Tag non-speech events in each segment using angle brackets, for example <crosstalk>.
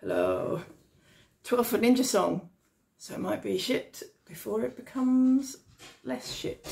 Hello. 12 Foot Ninja song. So it might be shit before it becomes less shit.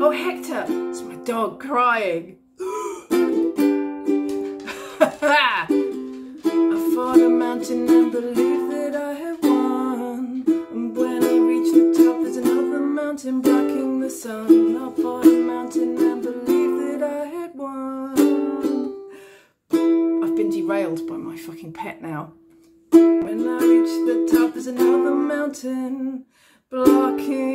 Oh, dog crying. <gasps> I fought a mountain and believed that I had won. And when I reached the top, there's another mountain blocking the sun. I fought a mountain and believed that I had won. I've been derailed by my fucking pet now. When I reach the top, there's another mountain blocking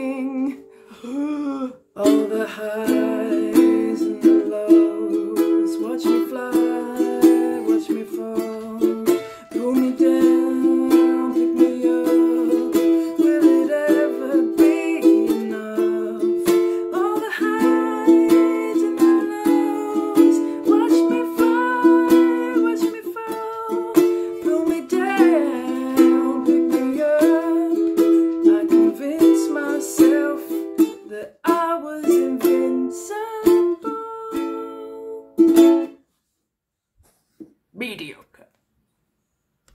video.